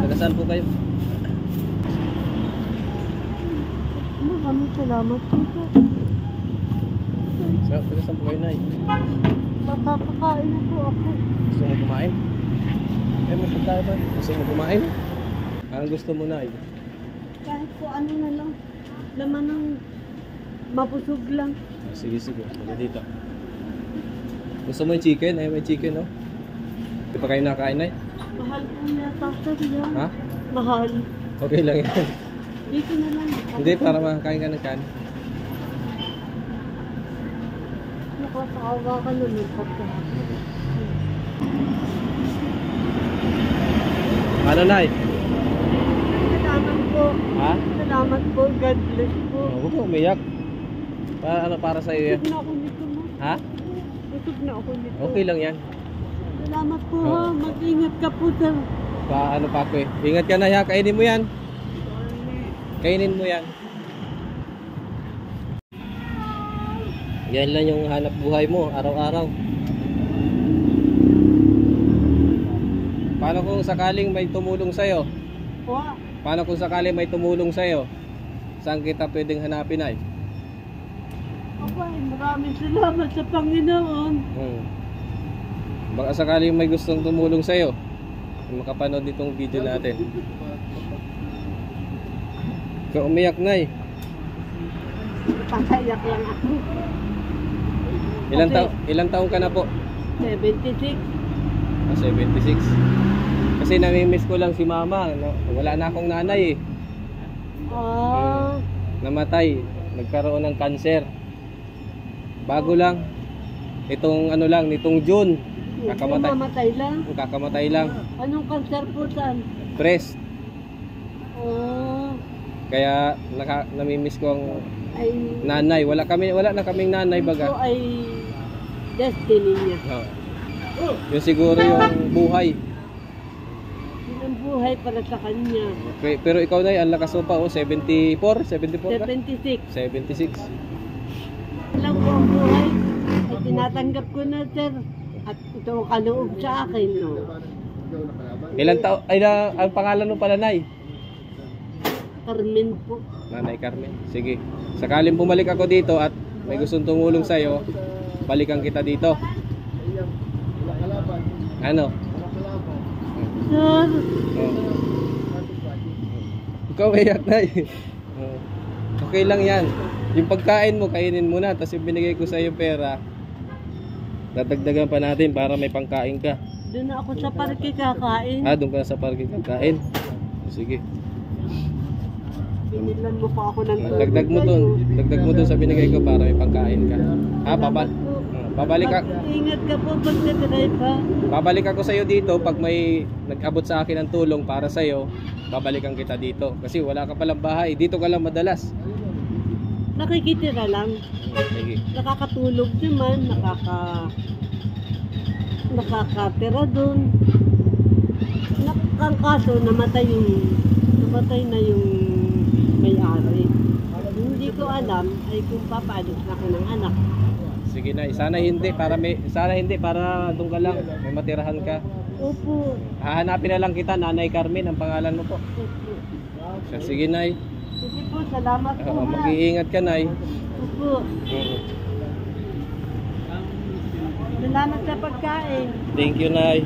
Tagasaan po kayo. Ano, Maraming salamat po. So, tagasaan po kayo, Nay? Makakakain po ako. Gusto mo kumain? Eh, masag tayo ba? Gusto mo kumain? Ang gusto mo, Nay? Kahit po ano na lang. Laman ng mabusog lang. Ah, sige, sige. Magandita. Gusto mo yung chicken? Ay, may chicken, no? Hindi pa kayo nakain, Nay? Mahal po yata sir yan. Ha? Mahal. Okay lang yan. Dito na lang. Hindi, para makakain ka ng kan. Nakakawa ka naman pagka. Ano, Nay? Salamat po. Ha? Salamat po. God bless po. Oh, huwag mo umiyak. Para, ano para sa iyo yan? Busog na ako nito mo. Ha? Busog na ako nito. Okay lang yan. Salamat po Oo. ha. Mag-ingat ka po sir. Pa, ano pa ako eh. Ingat ka na, ha? Kainin mo yan. Kainin mo yan. Yan lang yung hanap buhay mo, araw-araw. Paano kung sakaling may tumulong sa'yo? Po. Paano kung sakaling may tumulong sa'yo? Saan kita pwedeng hanapin ay? Aba, eh, maraming salamat sa Panginoon. Hmm. Baka sakaling may gustong tumulong sa'yo, makapanood nitong video natin. Ikaw umiyak na eh. Pasayak lang ako. Ilang, Okay. tao ilang taong ka na po? 76. Ah, 76. Kasi namimiss ko lang si mama. No? Wala na akong nanay eh. Ah, Namatay. Nagkaroon ng cancer. Bago lang. Itong ano lang, nitong June. Kakamatay. Mamatay lang. Kakamatay lang. Anong cancer po saan? Breast. Ah, Kaya naka, namimiss ko ang ay... nanay. Wala kami wala na kaming nanay Ito baga. ay destiny niya. Oh. Yun siguro yung buhay. Yun ang buhay para sa kanya. Okay, pero ikaw na ang lakas mo pa oh, 74, 74 ka? 76. 76. Alam ko buhay. Ay tinatanggap ko na sir. At ito ang kaloob sa akin. No? Ilang tao ay na, ang pangalan mo pala nay? Carmen po. Nanay Carmen. Sige. Sakaling bumalik ako dito at may gustong tumulong sa iyo, balikan kita dito. Ano? Sir, Oh. Ikaw iyak na eh. Oh. Okay lang yan. Yung pagkain mo, kainin mo na. Tapos yung binigay ko sa iyo pera, dadagdagan pa natin para may pangkain ka. doon na ako sa parke kakain. Ah, doon ka sa parking kakain. Sige. Binilan mo pa ako ng Dagdag mo doon. Dagdag mo doon sa binigay ko para may pangkain ka. Ha, babal. Babalik ka. Ingat ka po pag nag-drive ha. Babalik ako sa iyo dito pag may nag-abot sa akin ng tulong para sa iyo. Babalikan kita dito kasi wala ka palang bahay. Dito ka lang madalas. Nakikitira lang. Nakakatulog naman. Nakaka... Nakakatira doon. Nak- ang kaso, namatay yung... Namatay na yung may-ari. Hindi ko alam ay kung papalis na ako ng anak. Sige na, sana hindi para may sana hindi para doon ka lang may matirahan ka. Opo. Hahanapin na lang kita, Nanay Carmen ang pangalan mo po. Opo. Sige, Nay. Sige po, salamat po Oo, ha. mag-iingat ka, Nay. Opo. Oo. Salamat sa pagkain. Thank you, Nay.